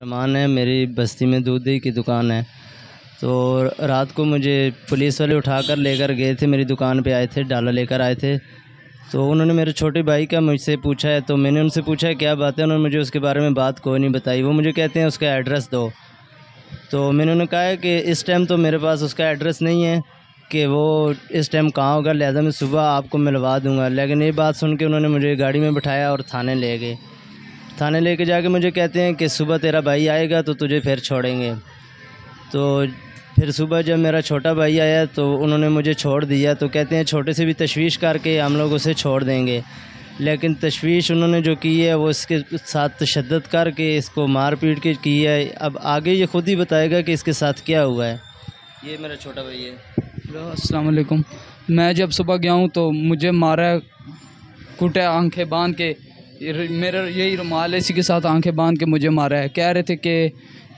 रहमान है, मेरी बस्ती में दूध दही की दुकान है। तो रात को मुझे पुलिस वाले उठा कर लेकर गए थे, मेरी दुकान पे आए थे, डाला लेकर आए थे। तो उन्होंने मेरे छोटे भाई का मुझसे पूछा है तो मैंने उनसे पूछा क्या बात है? उन्होंने मुझे उसके बारे में बात कोई नहीं बताई। वो मुझे कहते हैं, उसका एड्रेस दो। तो मैंने उन्हें कहा है कि इस टाइम तो मेरे पास उसका एड्रेस नहीं है, कि वो इस टाइम कहाँ होगा, लिहाजा मैं सुबह आपको मिलवा दूँगा। लेकिन ये बात सुन के उन्होंने मुझे गाड़ी में बिठाया और थाने ले गए। थाने लेके जाके मुझे कहते हैं कि सुबह तेरा भाई आएगा तो तुझे फिर छोड़ेंगे। तो फिर सुबह जब मेरा छोटा भाई आया तो उन्होंने मुझे छोड़ दिया। तो कहते हैं छोटे से भी तशवीश करके हम लोग उसे छोड़ देंगे। लेकिन तशवीश उन्होंने जो की है, वो इसके साथ तशद करके इसको मार पीट के की है। अब आगे ये ख़ुद ही बताएगा कि इसके साथ क्या हुआ है। ये मेरा छोटा भाई है। अस्सलाम वालेकुम मैं जब सुबह गया हूँ तो मुझे मारा, कुटे, आँखें बाँध के मेरा यही रुमाल इसी के साथ आँखें बाँध के मुझे मारा है। कह रहे थे कि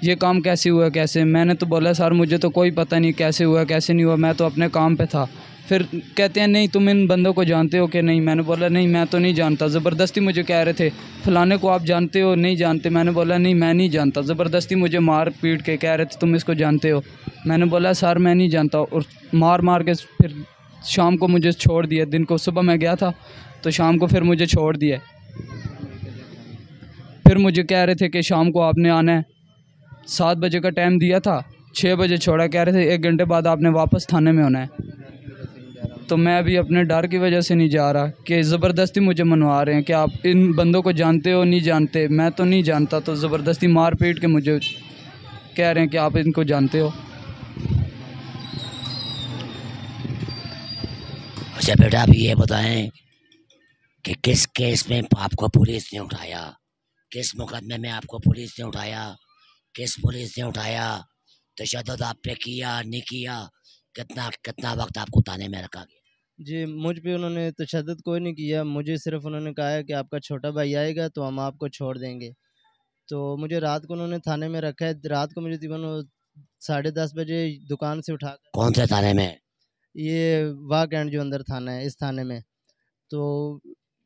ये काम कैसे हुआ, कैसे? मैंने तो बोला, सर, मुझे तो कोई पता नहीं कैसे हुआ, कैसे नहीं हुआ, मैं तो अपने काम पे था। फिर कहते हैं, नहीं, तुम इन बंदों को जानते हो कि नहीं? मैंने बोला, नहीं, मैं तो नहीं जानता। ज़बरदस्ती मुझे कह रहे थे, फलाने को आप जानते हो, नहीं जानते? मैंने बोला, नहीं, मैं नहीं जानता। ज़बरदस्ती मुझे मार पीट के कह रहे थे, तुम इसको जानते हो? मैंने बोला, सर, मैं नहीं जानता। और मार मार के फिर शाम को मुझे छोड़ दिया। दिन को, सुबह मैं गया था तो शाम को फिर मुझे छोड़ दिया। फिर मुझे कह रहे थे कि शाम को आपने आना है। सात बजे का टाइम दिया था छः बजे छोड़ा, कह रहे थे एक घंटे बाद आपने वापस थाने में होना है। तो मैं अभी अपने डर की वजह से नहीं जा रहा कि ज़बरदस्ती मुझे मनवा रहे हैं कि आप इन बंदों को जानते हो, नहीं जानते। मैं तो नहीं जानता तो ज़बरदस्ती मार पीट के मुझे कह रहे हैं कि आप इनको जानते हो। अच्छा बेटा, आप ये बताएँ कि किस केस में आपको पुलिस ने उठाया? किस मुकदमे में आपको पुलिस ने उठाया? किस पुलिस ने उठाया? तशद आप पे किया नहीं किया? कितना कितना वक्त आपको ताने में रखा गया? जी मुझ पे उन्होंने तशद कोई नहीं किया। मुझे सिर्फ़ उन्होंने कहा है कि आपका छोटा भाई आएगा तो हम आपको छोड़ देंगे। तो मुझे रात को उन्होंने थाने में रखा है। रात को मुझे तकरीबन साढ़े दस बजे दुकान से उठा कौन से थाने में? ये वाह कैंड जो अंदर थाना है इस थाने में। तो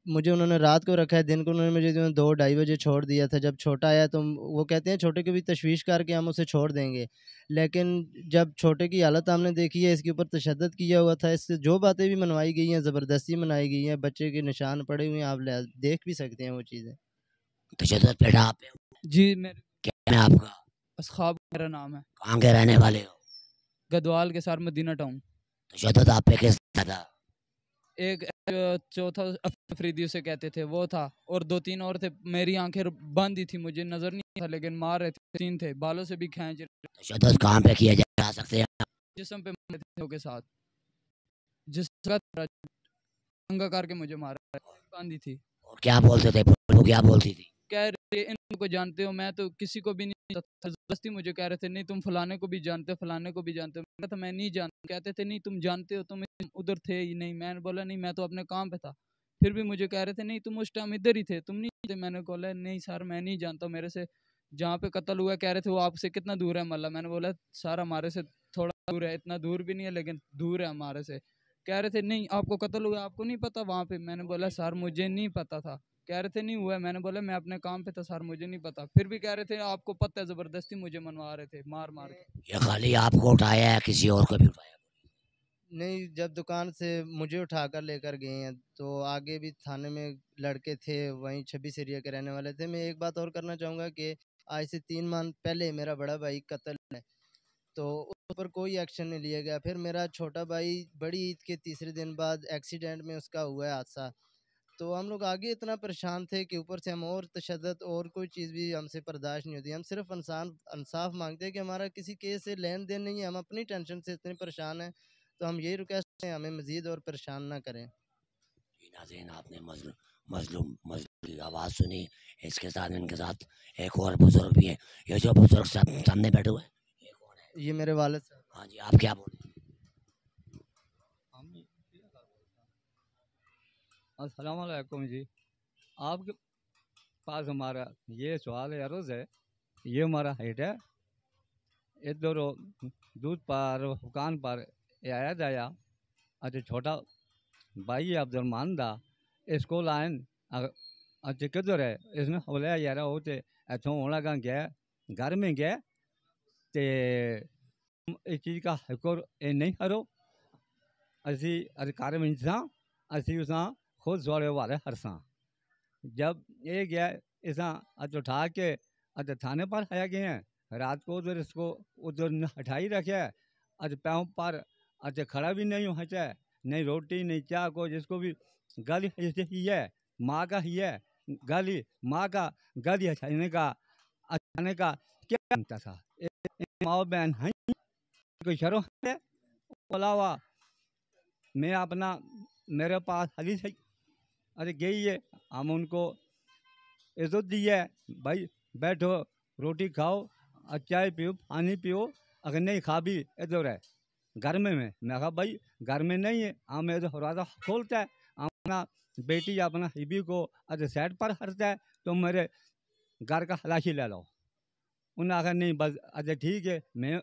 मुझे उन्होंने रात को रखा है दिन को उन्होंने मुझे दो ढाई बजे छोड़ दिया था। जब छोटा आया तो वो कहते हैं छोटे को भी तशवीश करके हम उसे छोड़ देंगे। लेकिन जब छोटे की हालत हमने देखी है इसके ऊपर तशद किया हुआ था इससे जो बातें भी मनवाई गई हैं ज़बरदस्ती मनाई गई हैं बच्चे के निशान पड़े हुए हैं आप देख भी सकते हैं वो चीज़ें। तशद पेड़ा आप जी मेरे क्या है आपका? असखाब मेरा नाम है। कहाँ के रहने वाले हो? गदवाल के साथ मदीना टाउन। तशद आप पे किस था एक चौथा अफरीदी उसे कहते थे वो था। और दो तीन और थे मेरी आँखें बंद ही थी मुझे नज़र नहीं था लेकिन मार रहे थे तीन थे बालों से भी खींच रहे काम पे किया जा सकते हैं। जिसम पे थे के साथ। जिस अंगाकार करके मुझे मारा। बांधी थी। और क्या बोलते थे क्या बोलती थी? कह रहे, इनको जानते हो, मैं तो किसी को भी नहीं ज़बरदस्ती मुझे कह रहे थे, नहीं, तुम फलाने को भी जानते हो, फलाने को भी जानते हो। मैं तो मैं नहीं जानता कहते थे, नहीं, तुम जानते हो, तुम उधर थे ही नहीं। मैंने बोला, नहीं, मैं तो अपने काम पे था। फिर भी मुझे कह रहे थे, नहीं, तुम उस टाइम इधर ही थे, तुम नहीं थे मैंने बोला, नहीं सर, मैं नहीं जानता, मेरे से जहाँ पे कत्ल हुआ कह रहे थे, वो आपसे कितना दूर है? मल्ला, मैंने बोला, सर, हमारे से थोड़ा दूर है, इतना दूर भी नहीं है, लेकिन दूर है हमारे से। कह रहे थे, नहीं, आपको कत्ल हुआ आपको नहीं पता वहाँ पे? मैंने बोला, सर, मुझे नहीं पता था। कह रहे थे नहीं हुआ मैंने बोला मैं अपने काम पे था सर मुझे नहीं पता। फिर भी कह रहे थे आपको पता है ज़बरदस्ती मुझे मनवा रहे थे मार मार के। ये खाली आपको उठाया है किसी और को भी उठाया नहीं जब दुकान से मुझे उठा कर लेकर गए हैं तो आगे भी थाने में लड़के थे वहीं छब्बीस एरिया के रहने वाले थे। मैं एक बात और करना चाहूँगा कि आज से तीन माह पहले मेरा बड़ा भाई कत्ल है तो उस पर कोई एक्शन नहीं लिया गया। फिर मेरा छोटा भाई बड़ी ईद के तीसरे दिन बाद एक्सीडेंट में उसका हुआ है हादसा। तो हम लोग आगे इतना परेशान थे कि ऊपर से हम और तशद और कोई चीज़ भी हमसे बर्दाश्त नहीं होती। हम सिर्फ़ इंसान इंसाफ मांगते हैं कि हमारा किसी केस से लेन देन नहीं है हम अपनी टेंशन से इतने परेशान हैं तो हम यही रिक्वेस्ट हैं हमें मज़ीद और परेशान ना करें। नाजीन आपने मजलूम मजलूम मजलूम की आवाज़ सुनी इसके साथ इनके साथ एक और बुज़ुर्ग भी है। ये जो बुज़ुर्ग सामने बैठे हुए हैं ये मेरे वाले हाँ जी आप क्या बोल असलकुम जी। आपके पास हमारा ये सवाल है, अर्ज़ है, ये हमारा हाइट है। इधर दूध पर दुकान पर आया जाया अच्छा छोटा भाई अब्दुलरमान दा, इसको लाइन अच्छा किधर है? इसने बोले, यार वो तो इतों होना कहाँ गया, घर में गए तो इस चीज़ का हकोर नहीं हरो असी अधिकार में असी उसां खुद जोड़े वाले हरसां जब ये गया ऐसा अज उठा के अज थाने पर आया गए हैं रात को उधर इसको, उधर हटाई रखे अज पैरों पर अज खड़ा भी नहीं हो है नहीं रोटी, नहीं चाह को जिसको भी गाली ही है, माँ का ही है। गाली, माँ का, गाली हटाने का अचाने का क्या बनता था? माओ बहन कोई शरो है? अलावा मैं अपना, मेरे पास हली अरे गई है, हम उनको इज़्ज़त दी है। भाई, बैठो, रोटी खाओ और चाय पियो, पानी पियो, अगर नहीं खा भी इधर है घर में मैं मैं कहा, भाई, घर में नहीं है, हम इधर दरवाज़ा खोलता है अपना बेटी, अपना हिबी को अरे साइड पर हरता है तो मेरे घर का हलाशी ले लो। उन्होंने कहा, नहीं, बस अच्छा ठीक है, मैं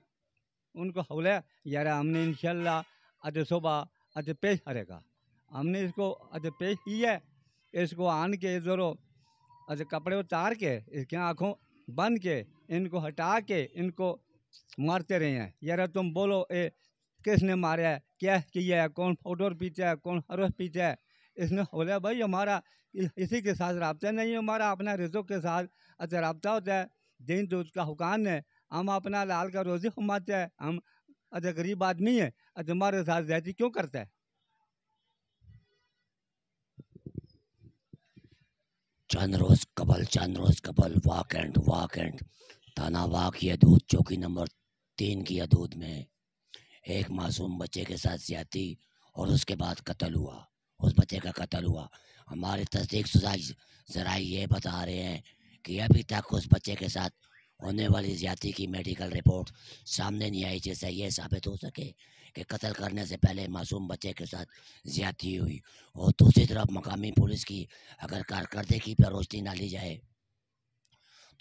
उनको बोला, यार, हमने इंशाल्लाह, अरे सुबह आज पेश करेगा। हमने इसको आज पेश किया इसको आन के इधर आज कपड़े उतार के, इसके आँखों बंद के, इनको हटा के, इनको मारते रहे हैं। यार तुम बोलो, ए, किसने मारा है? क्या किया है? कौन फ़ोटो पीछे है? कौन हरोस पीछे है? इसने बोला, भाई, हमारा इसी के साथ रबता नहीं है। हमारा अपना रिजो के साथ अच्छा रबता होता है। दिन दूध का हुकान है। हम अपना लाल का रोज़ी कमाते हैं। हम अच्छा गरीब आदमी है। अच्छा हमारे साथ ज़्यादा क्यों करता है? चंद रोज कबल, चंद रोज कबल वाकेंड वाकेंड थाना वाक दूध चौकी नंबर तीन की यदूद में। एक मासूम बच्चे के साथ ज्यादी, और उसके बाद कत्ल हुआ। उस बच्चे का कत्ल हुआ। हमारे तस्दीक सुजाई जरा ये बता रहे हैं कि अभी तक उस बच्चे के साथ होने वाली ज़्यादा की मेडिकल रिपोर्ट सामने नहीं आई, जिससे ये साबित हो सके कि कत्ल करने से पहले मासूम बच्चे के साथ ज्यादती हुई। और दूसरी तरफ़ मकामी पुलिस की अगर कारकर्दगी पर रोशनी ना ली जाए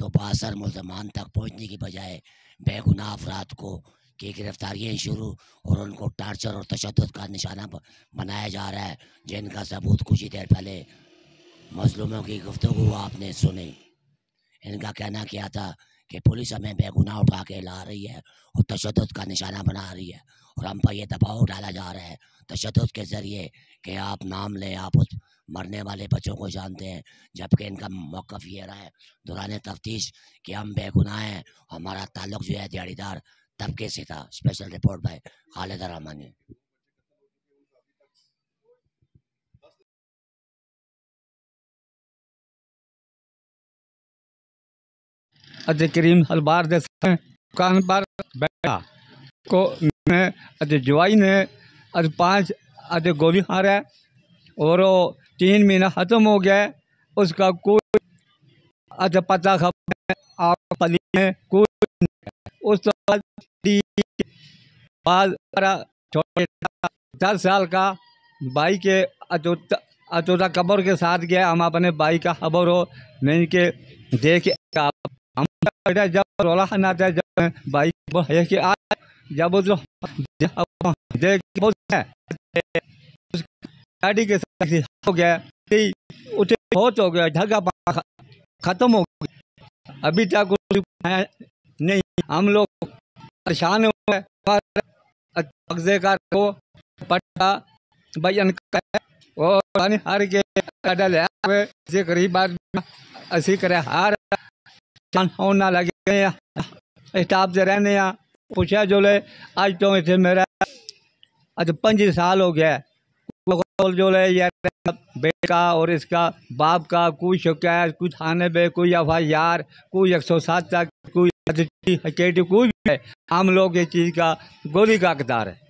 तो बासर मुलजमान तक पहुँचने की बजाय बेगुनाह अफराद को की गिरफ्तारियाँ शुरू और उनको टार्चर और तशद का निशाना बनाया जा रहा है, जिनका सबूत कुछ ही देर पहले मजलूमों की गुफ्तु आपने सुनी। इनका कहना क्या था कि पुलिस हमें बेगुनाह उठा के ला रही है और तशद का निशाना बना रही है और हम पर यह दबाव डाला जा रहा है। तशद के ज़रिए कि आप नाम लें, आप उस मरने वाले बच्चों को जानते हैं, जबकि इनका मौक़ ये रहा है, दौरान तफ्तीश कि हम बेगुनाह हैं, हमारा ताल्लुक जो है दिहाड़ीदार तबके से था। Special report by Khalid Rahmani. Ajay Karim हलबार दे दुकान पर बैठा। को मैं अजय जवाई ने अज पाँच अजय गोली हारा है और वो तीन महीना ख़त्म हो गया उसका कोई अजय पता खबर आप पली है, कोई उस बाद छोटे दस साल का। भाई के अचोता कबर के साथ गया। हम अपने भाई का खबर हो, नहीं के देख जब रोला जब भाई कि आज जब जो गाड़ी के हो गया उठे बहुत हो गया ढगा खत्म हो गया अभी तक नहीं हम लोग परेशान हुए को पट्टा और हार के डल है गरीब आदमी असी करे हार होना लगे स्टाफ से रहने पूछा जो ले, आज तो इतने मेरा, आज पंज साल हो गया जो ले यार बेटा और इसका बाप का कोई शिकायत, कोई थाने पे कोई एफ़ आई आर कोई एक सौ सात तक, कोई कोई भी है, हम लोग ये चीज़ का गोली का अकदार है।